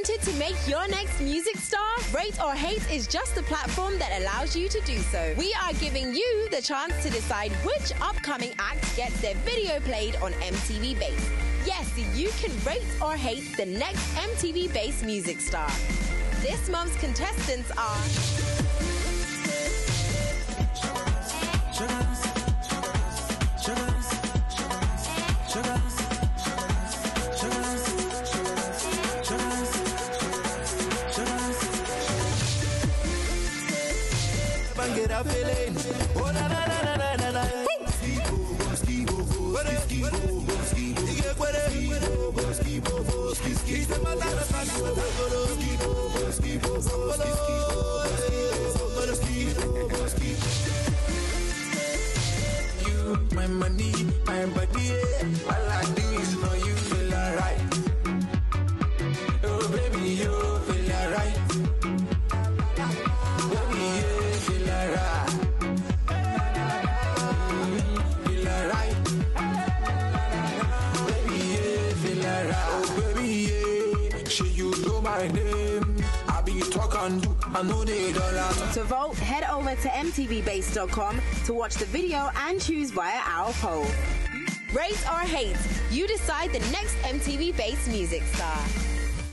Wanted to make your next music star? Rate or Hate is just the platform that allows you to do so. We are giving you the chance to decide which upcoming act gets their video played on MTV Base. Yes, you can rate or hate the next MTV Base music star. This month's contestants are. Bang it up, feeling. Oh, na na na na na na skibo. You, my money, my body, yeah. She you know my name. I be. I know they. To vote, head over to mtvbase.com to watch the video and choose via our poll. Rate or hate, you decide the next MTV Base music star.